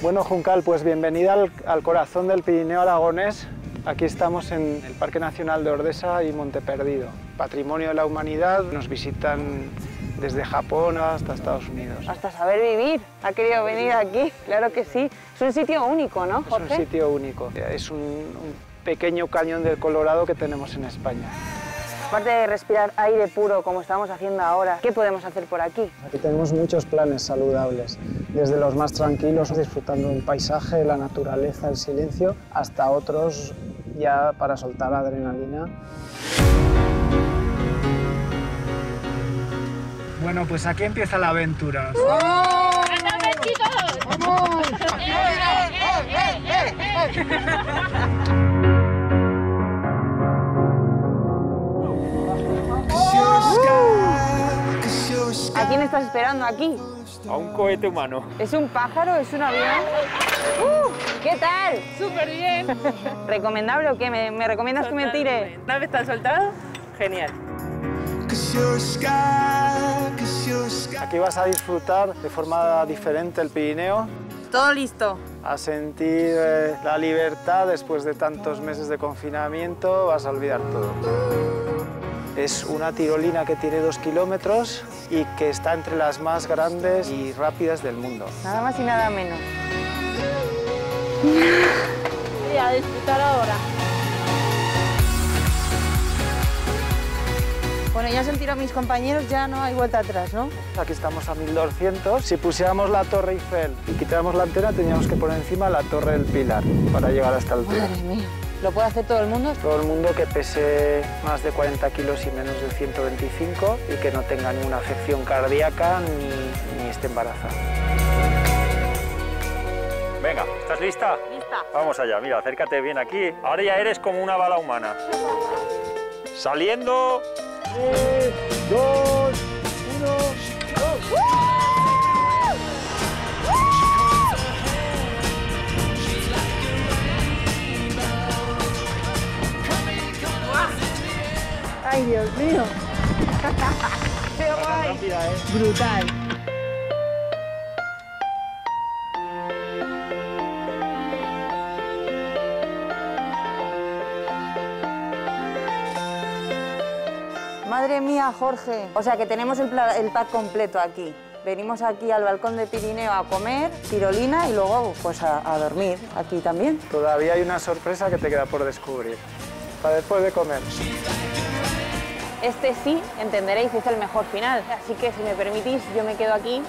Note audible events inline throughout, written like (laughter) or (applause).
Bueno, Juncal, pues bienvenida al, al corazón del Pirineo aragonés. Aquí estamos en el Parque Nacional de Ordesa y Monte Perdido, patrimonio de la humanidad. Nos visitan desde Japón hasta Estados Unidos. Hasta saber vivir. Ha querido venir aquí, claro que sí. Es un sitio único, ¿no, Es un Jorge? sitio único. Es un, un pequeño cañón del Colorado que tenemos en España. Aparte de respirar aire puro, como estamos haciendo ahora, ¿qué podemos hacer por aquí? Aquí tenemos muchos planes saludables, desde los más tranquilos, disfrutando del paisaje, la naturaleza, el silencio, hasta otros ya para soltar adrenalina. Bueno, pues aquí empieza la aventura. ¿A quién estás esperando aquí? A un cohete humano. ¿Es un pájaro? ¿Es un avión? ¡Uh! ¿Qué tal? Súper bien. (laughs) ¿Recomendable o qué? ¿Me, me recomiendas que me tire? ¿Una vez tan soltado? Genial. Aquí vas a disfrutar de forma diferente el Pirineo, Todo listo. a sentir eh, la libertad después de tantos meses de confinamiento, vas a olvidar todo. Es una tirolina que tiene dos kilómetros y que está entre las más grandes y rápidas del mundo. Nada más y nada menos. Y a disfrutar ahora. Bueno, ya se han tirado mis compañeros, ya no hay vuelta atrás, ¿no? Aquí estamos a 1200. Si pusiéramos la Torre Eiffel y quitáramos la antena, teníamos que poner encima la Torre del Pilar para llegar a esta altura. Madre mía. ¿Lo puede hacer todo el mundo? Todo el mundo que pese más de 40 kilos y menos de 125 y que no tenga ninguna afección cardíaca ni, ni esté embarazada. Venga, ¿estás lista? Lista. Vamos allá, mira, acércate bien aquí. Ahora ya eres como una bala humana. Saliendo. dos, uno. ¡Ay, Dios mío! (laughs) ¡Qué guay! Rápida, ¿eh? Brutal. Madre mía, Jorge. O sea que tenemos el, el pack completo aquí. Venimos aquí al balcón de Pirineo a comer, tirolina y luego pues a, a dormir aquí también. Todavía hay una sorpresa que te queda por descubrir. Para después de comer. Este sí, entenderéis, es el mejor final. Así que si me permitís, yo me quedo aquí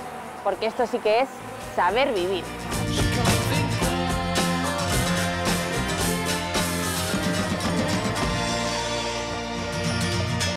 porque esto sí que es saber vivir.